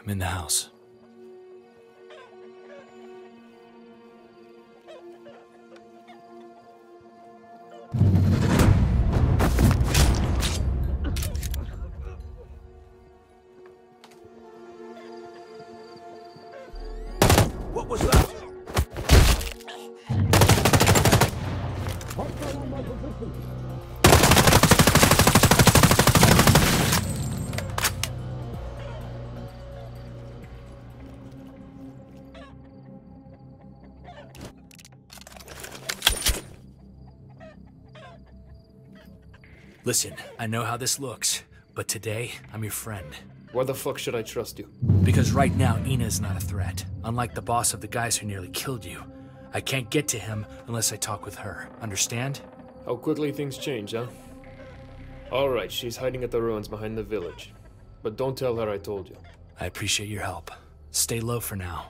I'm in the house. Listen, I know how this looks, but today I'm your friend. Why the fuck should I trust you? Because right now, Ina's not a threat. Unlike the boss of the guys who nearly killed you. I can't get to him unless I talk with her. Understand? How quickly things change, huh? Alright, she's hiding at the ruins behind the village. But don't tell her I told you. I appreciate your help. Stay low for now.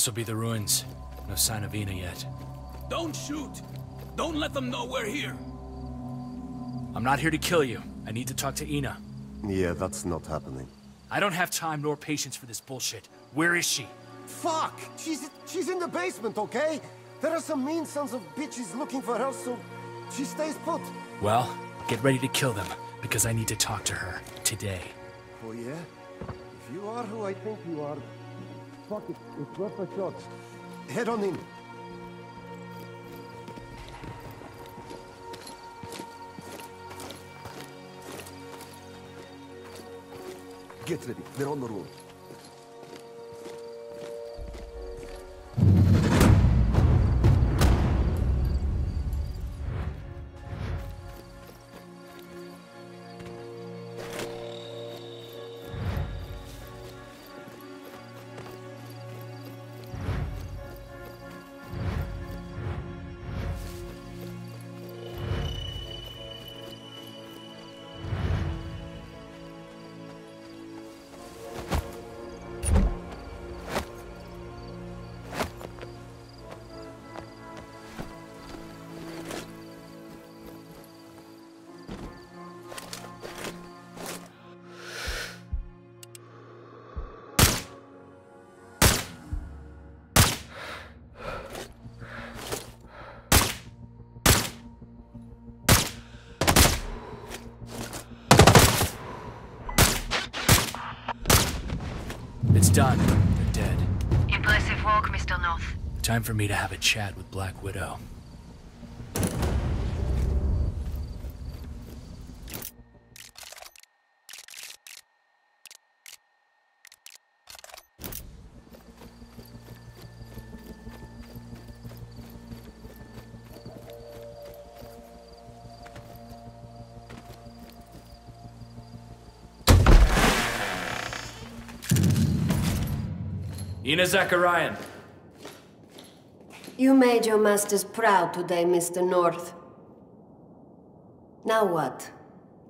This will be the ruins. No sign of Ina yet. Don't shoot! Don't let them know we're here! I'm not here to kill you. I need to talk to Ina. Yeah, that's not happening. I don't have time nor patience for this bullshit. Where is she? Fuck! She's she's in the basement, okay? There are some mean sons of bitches looking for her, so she stays put. Well, get ready to kill them, because I need to talk to her today. Oh yeah? If you are who I think you are, fuck it, it's worth a shot. Head on in. Get ready, they're on the road. Done. They're dead. Impressive work, Mr. North. Time for me to have a chat with Black Widow. Ina Zacharian. You made your masters proud today, Mr. North. Now what?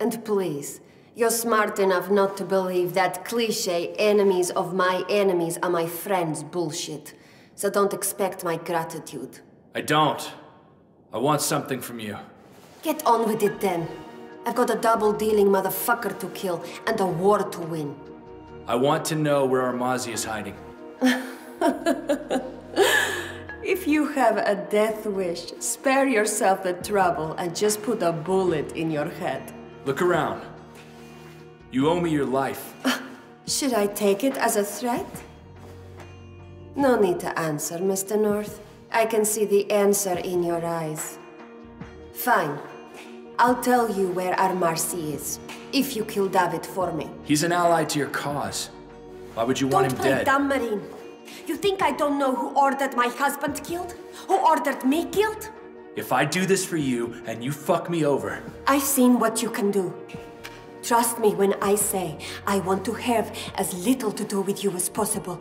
And please, you're smart enough not to believe that cliche enemies of my enemies are my friends bullshit. So don't expect my gratitude. I don't. I want something from you. Get on with it then. I've got a double-dealing motherfucker to kill and a war to win. I want to know where Armazi is hiding. If you have a death wish, spare yourself the trouble and just put a bullet in your head. Look around. You owe me your life. Should I take it as a threat? No need to answer, Mr. North. I can see the answer in your eyes. Fine. I'll tell you where Armazi is, if you kill David for me. He's an ally to your cause. Why would you want Don't him play dead? dumb, Marine. You think I don't know who ordered my husband killed? Who ordered me killed? If I do this for you and you fuck me over, I've seen what you can do. Trust me when I say I want to have as little to do with you as possible.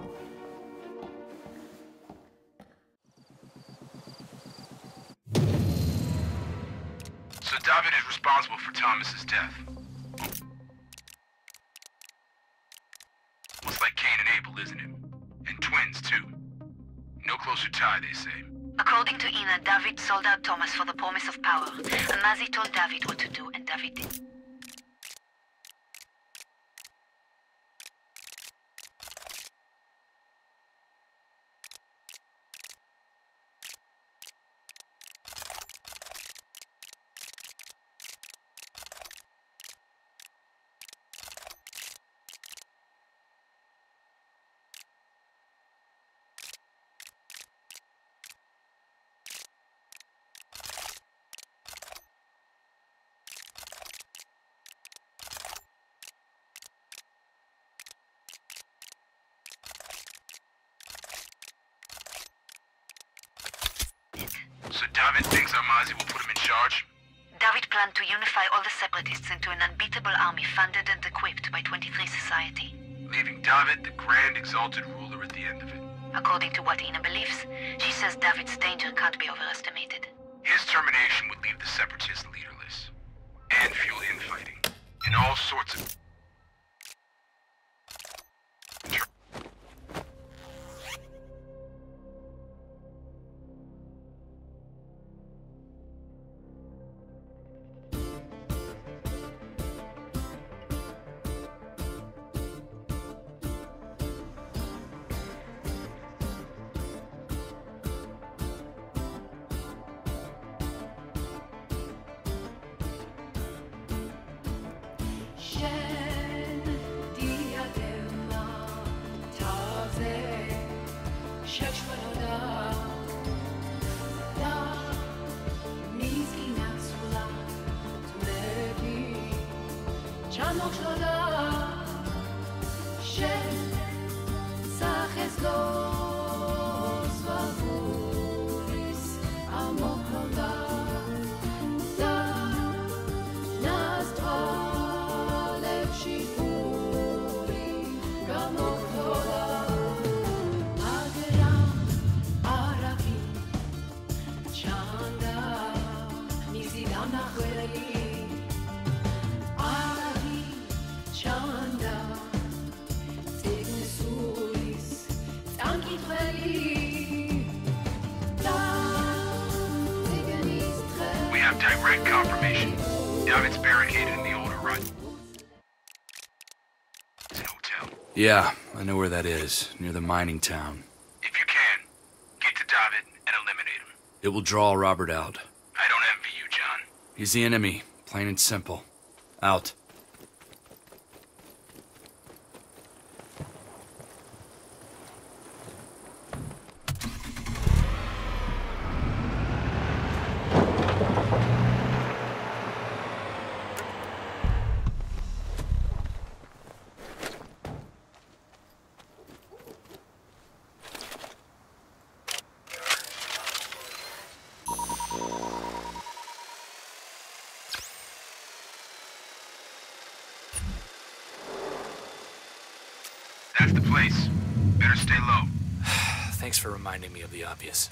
So David is responsible for Thomas's death. Tie, they say. According to Ina, David sold out Thomas for the promise of power. Armazi told David what to do, and David did. David thinks Armazi will put him in charge? David planned to unify all the separatists into an unbeatable army funded and equipped by 23 Society. Leaving David the grand exalted ruler at the end of it. According to what Ina believes, she says David's danger can't be overestimated. His termination would leave the separatists leaderless. And fuel infighting. And all sorts of... Yeah. Direct confirmation. David's barricaded in the older run. It's an hotel. Yeah, I know where that is, near the mining town. If you can, get to David and eliminate him. It will draw Robert out. I don't envy you, John. He's the enemy, plain and simple. Out. place. Better stay low. Thanks for reminding me of the obvious.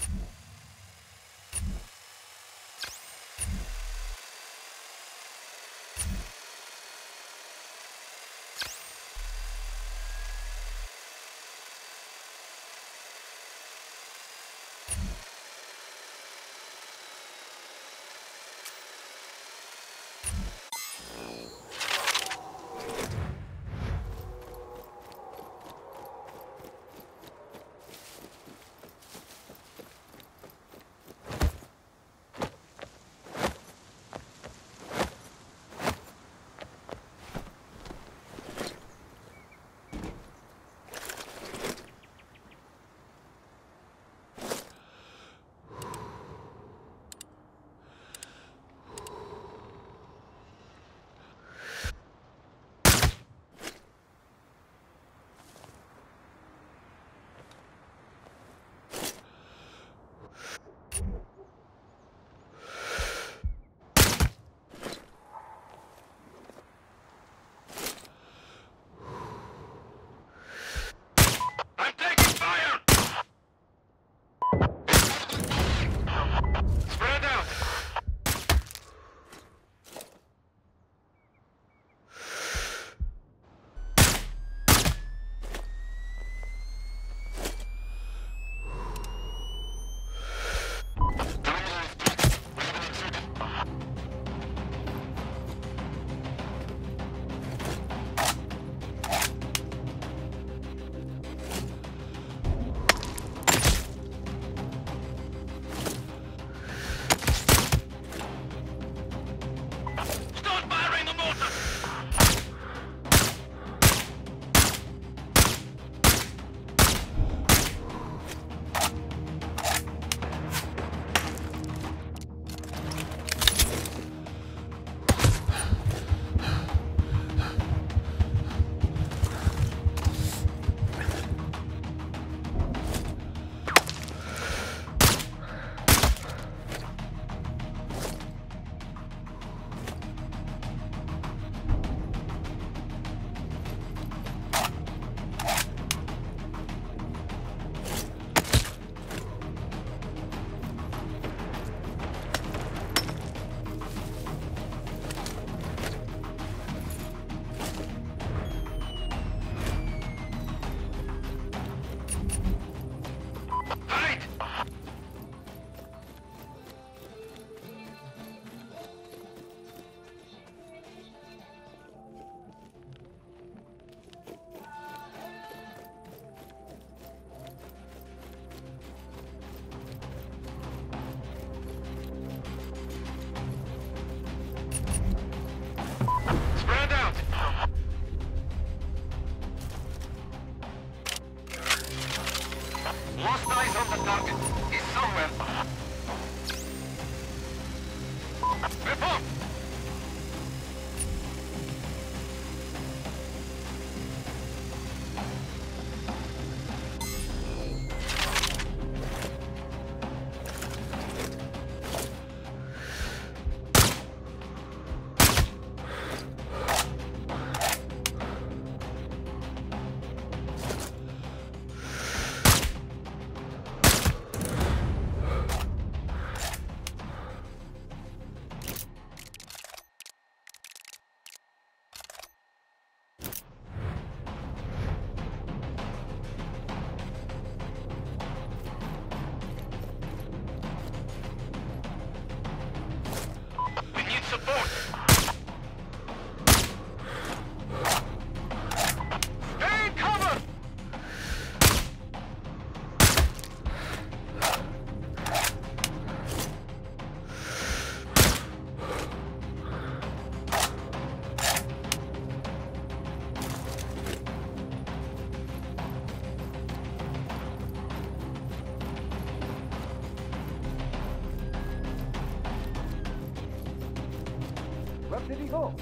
Where did he go?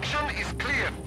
Action is clear.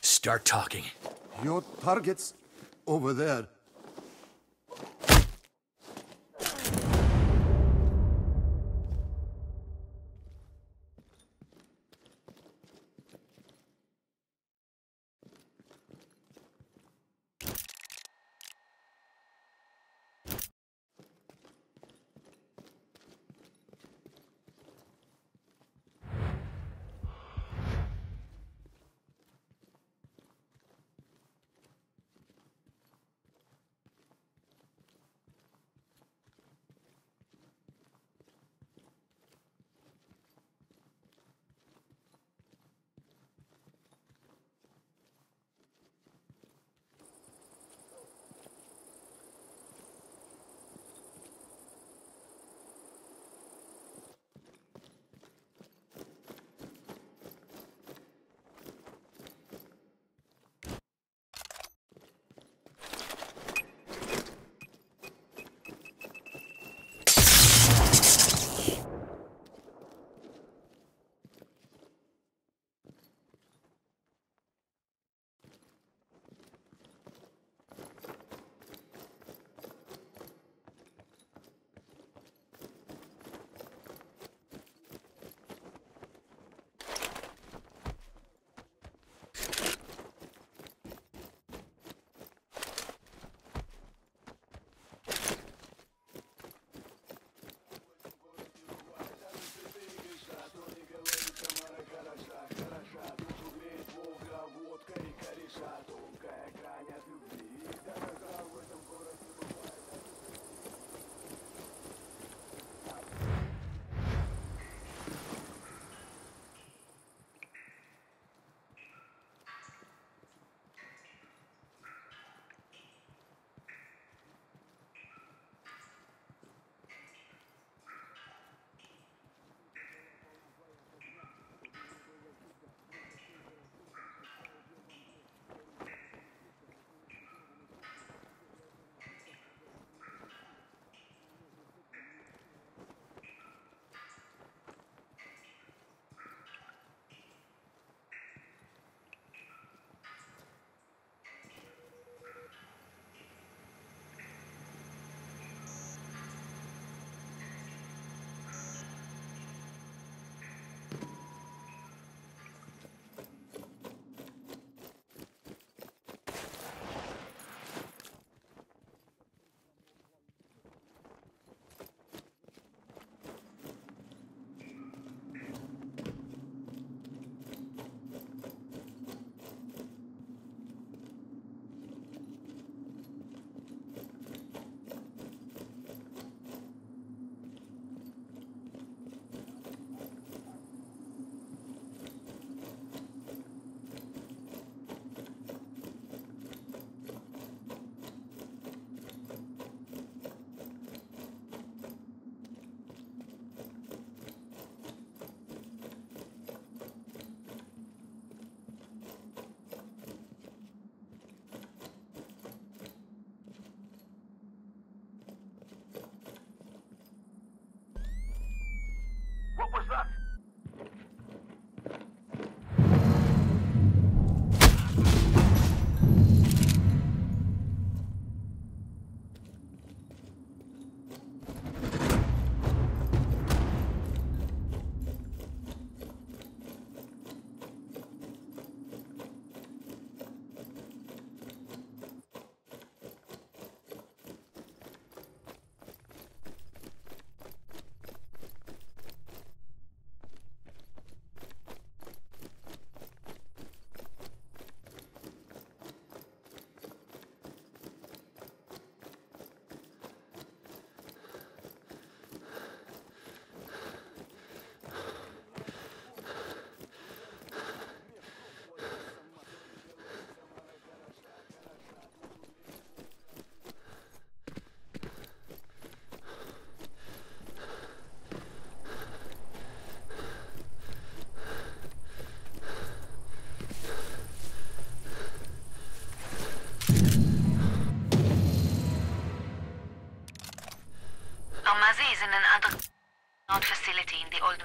Start talking. Your target's over there.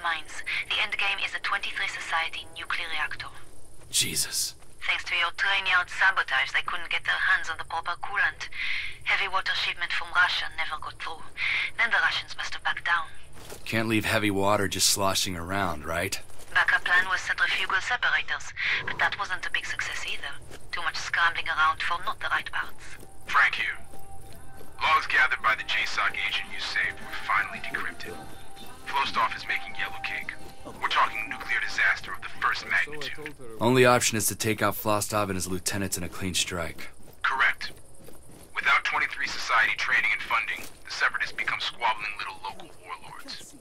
Mines. The endgame is a 23 Society nuclear reactor. Jesus. Thanks to your train-yard sabotage, they couldn't get their hands on the proper coolant. Heavy water shipment from Russia never got through. Then the Russians must have backed down. Can't leave heavy water just sloshing around, right? Backup plan was centrifugal separators, but that wasn't a big success either. Too much scrambling around for not the right parts. Frank here. Logs gathered by the JSOC agent you saved were finally decrypted. Flostov is making yellow cake. We're talking nuclear disaster of the first magnitude. Only option is to take out Flostov and his lieutenants in a clean strike. Correct. Without 23 Society training and funding, the Separatists become squabbling little local warlords.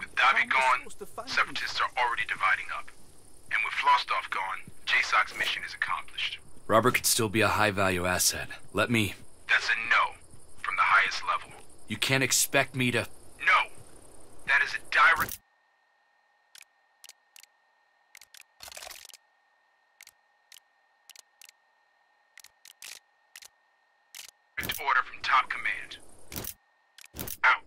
With Davi gone, Separatists are already dividing up. And with Flostov gone, JSOC's mission is accomplished. Robert could still be a high-value asset. Let me... That's a no, from the highest level. You can't expect me to... That is a direct... order from top command. Out.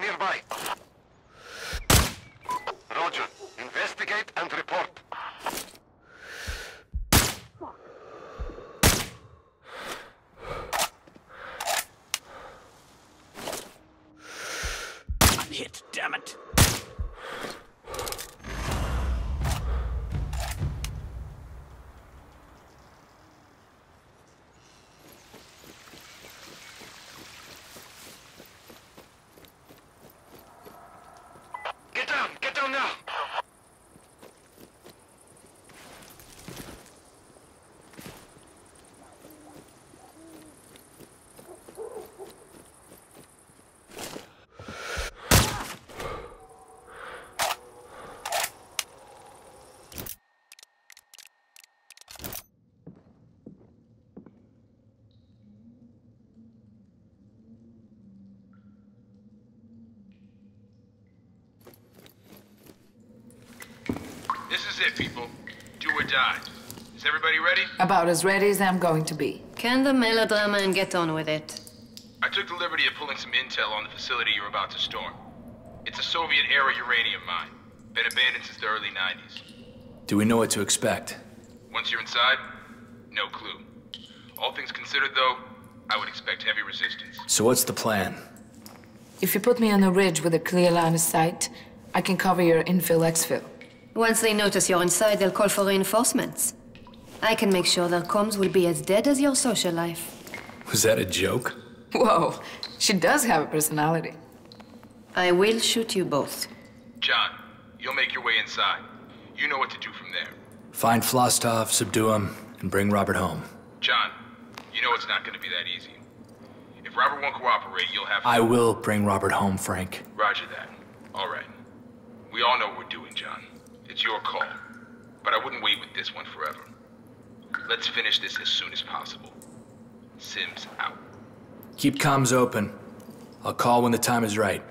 Nearby. Roger. Investigate and report. I'm hit, damn it. Get down! Get down now! This is it, people. Do or die. Is everybody ready? About as ready as I'm going to be. Can the melodrama and get on with it. I took the liberty of pulling some intel on the facility you're about to storm. It's a Soviet-era uranium mine. Been abandoned since the early 90s. Do we know what to expect? Once you're inside, no clue. All things considered, though, I would expect heavy resistance. So what's the plan? If you put me on a ridge with a clear line of sight, I can cover your infill exfil. Once they notice you're inside, they'll call for reinforcements. I can make sure their comms will be as dead as your social life. Was that a joke? Whoa, she does have a personality. I will shoot you both. John, you'll make your way inside. You know what to do from there. Find Flostov, subdue him, and bring Robert home. John, you know it's not going to be that easy. If Robert won't cooperate, you'll have to... I will bring Robert home, Frank. Roger that. All right. We all know what we're doing, John. It's your call. But I wouldn't wait with this one forever. Let's finish this as soon as possible. Sims out. Keep comms open. I'll call when the time is right.